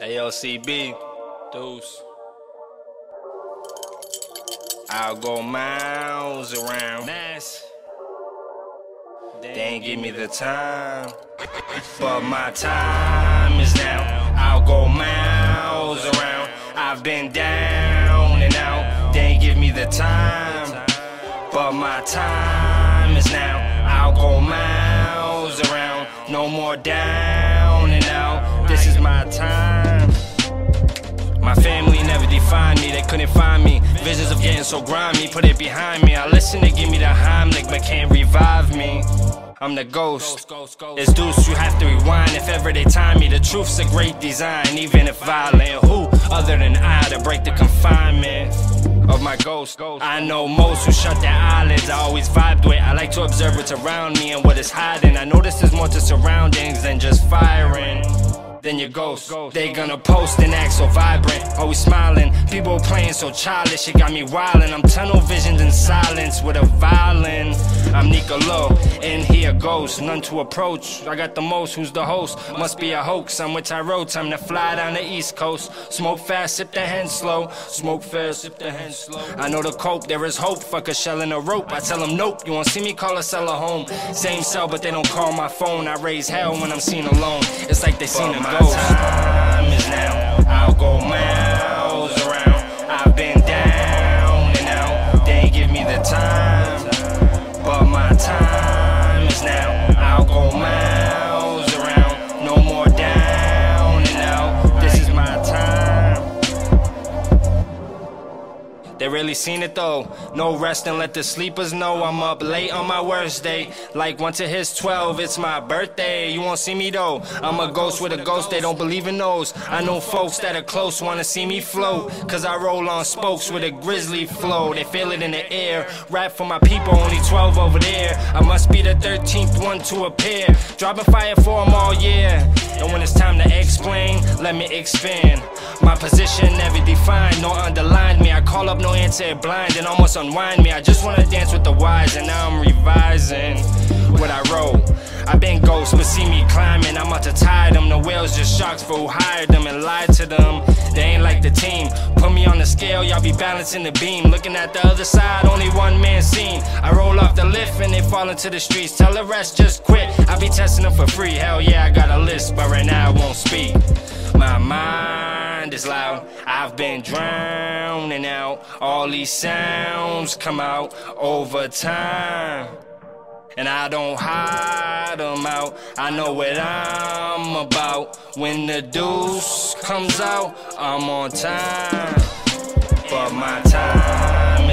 ALCB, Duece. I'll go miles around. Mass. They ain't give me the time, but my time is now. I'll go miles around. I've been down and out. They ain't give me the time, but my time is now. I'll go miles around. No more down and out. This is my time. My family never defined me, they couldn't find me. Visions of getting so grimy, put it behind me. I listen to give me the Heimlich, but can't revive me. I'm the ghost. It's Duece, you have to rewind if ever they time me. The truth's a great design, even if violent. Who other than I to break the confinement? Ghost, I know most who shut their eyelids. I always vibe with. I like to observe what's around me and what is hiding. I notice there's more to surroundings than just firing then your ghost. They gonna post and act so vibrant, always smiling. People playing so childish, it got me wildin'. I'm tunnel visioned in silence with a violin. I'm Nicolo, in here ghost, none to approach. I got the most, who's the host? Must be a hoax. I'm with Tyro, time to fly down the east coast. Smoke fast, sip the hand slow. Smoke fast, sip the hand slow. I know the cope, there is hope. Fuck a shell and a rope. I tell them nope, you won't see me call a cell a home. Same cell, but they don't call my phone. I raise hell when I'm seen alone. It's like they seen a ghost. They really seen it though. No rest and let the sleepers know I'm up late on my worst day. Like once it hits 12, it's my birthday. You won't see me though. I'm a ghost with a ghost, they don't believe in those. I know folks that are close wanna see me float. Cause I roll on spokes with a grizzly flow. They feel it in the air. Rap for my people, only 12 over there. I must be the 13th one to appear. Dropping fire for them all year. Let me expand. My position never defined, nor underlined me. I call up no answer blind and almost unwind me. I just wanna dance with the wise, and now I'm revising what I wrote. I've been ghost, but see me climbing. I'm out to tie them. The whales just sharks for who hired them and lied to them. They ain't like the team. Put me on the scale, y'all be balancing the beam. Looking at the other side, only one man seen. I roll off the lift and they fall into the streets. Tell the rest just quit. I be testing them for free. Hell yeah, I got a list, but right now I won't speak. My mind is loud. I've been drowning out. All these sounds come out over time. And I don't hide them out. I know what I'm about. When the deuce comes out, I'm on time. But my time